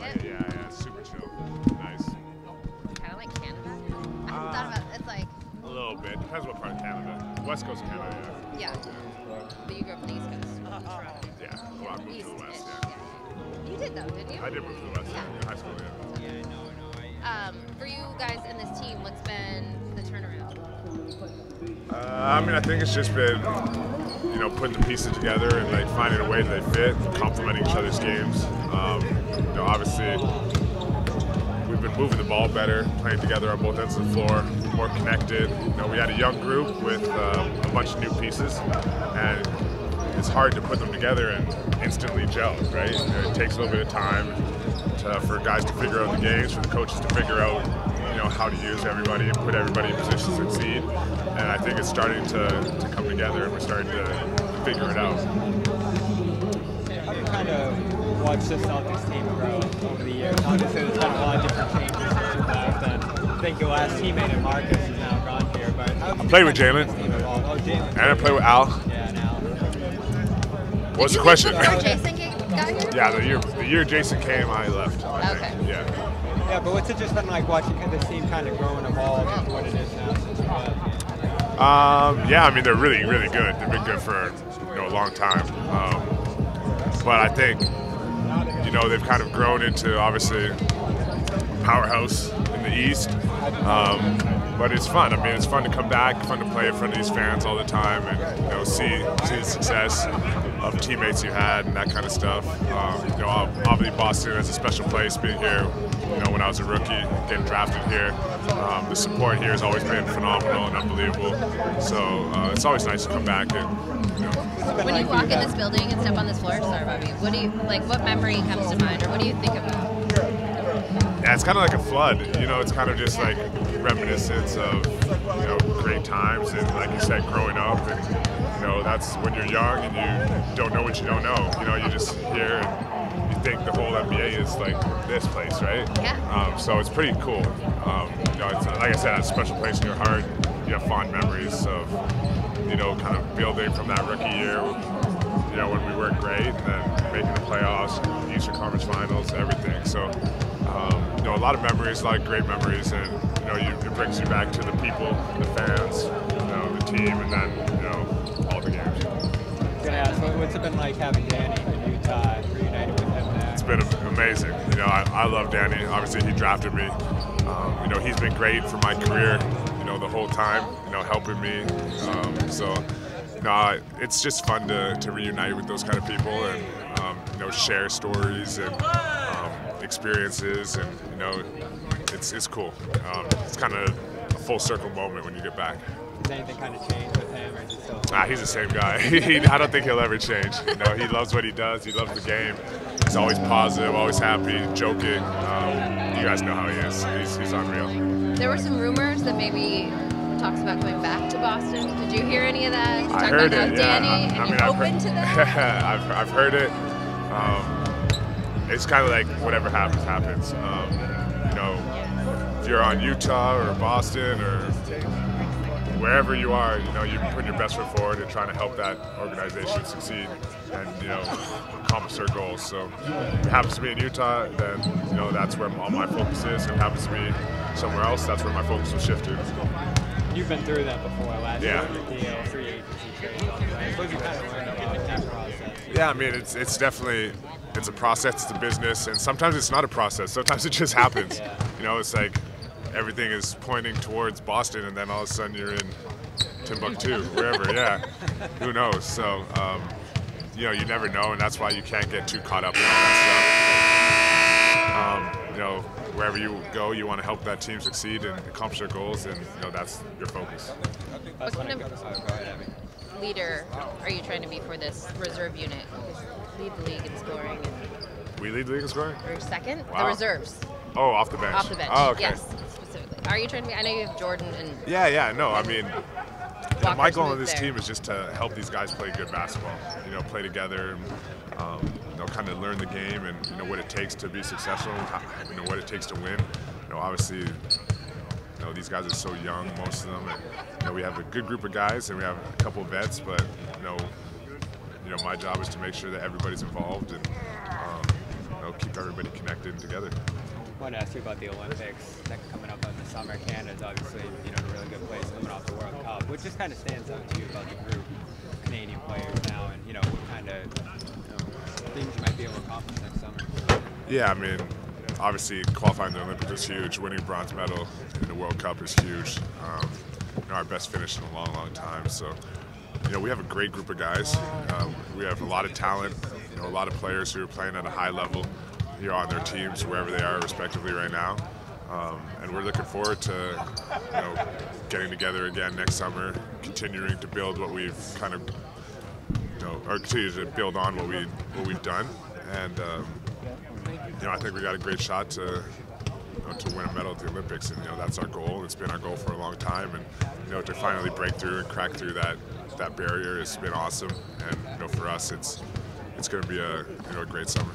like it? Yeah, yeah, it's super chill. Nice. Kind of like Canada. I haven't Uh, thought about. it. It's like A little bit. Depends what part of Canada. West Coast of Canada, yeah, but you grew up on the East Coast. yeah. Yeah. Well, I moved to the West, East-ish, yeah. You did though, didn't you? I did move to the West Yeah. in high school, yeah. Yeah, no, no. Um, for you guys in this team, what's been the turnaround? Uh, I mean, I think it's just been, you know, putting the pieces together and like finding a way that they fit, complementing each other's games. Um, you know, obviously, we've been moving the ball better, playing together on both ends of the floor, more connected. You know, we had a young group with um, a bunch of new pieces, and it's hard to put them together and instantly gel, right? It takes a little bit of time to, for guys to figure out the games, for the coaches to figure out, know, how to use everybody and put everybody in position to succeed. And I think it's starting to, to come together, and we're starting to figure it out. How do you kind of watch the Celtics team grow over the years? Obviously, there's been a lot of different changes since you left, and I think your last teammate in Marcus is now gone here. But how have played with seen Jaylen. this team? Oh, oh And I play with Al. Yeah, now. What's the Did you question? Jayson came, got here? yeah, the year the year Jayson came, I left. I Okay. think. Yeah. Yeah, but what's it just been like watching this team kind of grow and evolve into what it is now? Um, yeah, I mean they're really, really good. They've been good for you know a long time. Um, but I think you know they've kind of grown into obviously powerhouse in the East. Um, but it's fun. I mean, it's fun to come back, fun to play in front of these fans all the time, and you know see see the success of teammates you had and that kind of stuff. Um, you know, obviously Boston is a special place being here. You know, when I was a rookie, getting drafted here, um, the support here has always been phenomenal and unbelievable. So uh, it's always nice to come back and you know, When you walk in this building and step on this floor, sorry, Bobby. What do you like? What memory comes to mind, or what do you think about? Yeah, it's kind of like a flood. You know, it's kind of just like reminiscence of you know great times and like you said, growing up. And you know, that's when you're young and you don't know what you don't know. You know, you just hear and you think the whole NBA is like this place, right? Yeah. Um, so it's pretty cool. Um, you know, it's, like I said, it's a special place in your heart. You have fond memories of you know, kind of building from that rookie year. You know, when we were great, and then making the playoffs, Eastern Conference Finals, everything. So, um, you know, a lot of memories, a lot of great memories, and you know, you, it brings you back to the people, the fans, you know, the team, and then you know, all the games. I was gonna ask, what's it been like having Danny in Utah, reunited with him there? It's been amazing. You know, I, I love Danny. Obviously, he drafted me. Um, you know, he's been great for my career. You know, the whole time. You know, helping me. Um, so, no, it's just fun to, to reunite with those kind of people and um, you know share stories and um, experiences and you know, it's it's cool. Um, it's kind of a full circle moment when you get back. Has anything kind of changed with him, or is it still? Ah, he's the same guy. He- I don't think he'll ever change. You know, he loves what he does. He loves the game. He's always positive, always happy, joking. Um, you guys know how he is. He's, he's unreal. There were some rumors that maybe talks about coming back to Boston. Did you hear any of that? Did I talk heard about it. Yeah. I, I you mean, I've open heard, to that? I've, I've heard it. Um, it's kind of like whatever happens, happens. Um, you know, if you're on Utah or Boston or wherever you are, you know, you're putting your best foot forward and trying to help that organization succeed and, you know, accomplish their goals. So if it happens to be in Utah, then, you know, that's where all my focus is. If it happens to be somewhere else, that's where my focus will shift to. You've been through that before last Yeah. year with your deal, free agency trade. I suppose you kind of learned about that process. Yeah, I mean, it's it's definitely it's a process, it's a business, and sometimes it's not a process. Sometimes it just happens. Yeah. You know, it's like everything is pointing towards Boston, and then all of a sudden you're in Timbuktu, wherever. Yeah, who knows? So, um, you know, you never know, and that's why you can't get too caught up in all that stuff. Um, know, wherever you go, you want to help that team succeed and accomplish their goals, and you know that's your focus. What kind of- goes. Go ahead, Abby. Leader are you trying to be for this reserve unit? Lead the league in scoring. And, We lead the league in scoring. or second? The reserves. Oh, off the bench. Off the bench. Oh, okay. Yes, specifically. Are you trying to be? I know you have Jordan and Yeah, yeah, no, I mean, you know, my goal on this there. team is just to help these guys play good basketball. You know, play together, and, um, you know, kind of learn the game and you know what it takes to be successful. You know what it takes to win. You know, obviously, you know these guys are so young, most of them, and you know we have a good group of guys and we have a couple of vets, but you know, you know my job is to make sure that everybody's involved and um, you know keep everybody connected and together. I wanted to ask you about the Olympics that's coming up in the summer. Canada's obviously you know in a really good place coming off the World Cup. What just kind of stands out to you about the group of Canadian players now, and you know what kind of you know, things you might be able to accomplish next summer? Yeah, I mean, obviously qualifying the Olympics is huge. Winning bronze medal in the World Cup is huge. Um, you know, our best finish in a long, long time. So, you know, we have a great group of guys. Um, we have a lot of talent. You know, a lot of players who are playing at a high level here on their teams, wherever they are respectively right now. Um, and we're looking forward to, you know, getting together again next summer, continuing to build what we've kind of, you know, or to build on what we what we've done. And um, you know, I think we got a great shot to you know, to win a medal at the Olympics, and you know that's our goal. It's been our goal for a long time, and you know to finally break through and crack through that that barrier has been awesome. And you know for us, it's it's going to be a you know a great summer.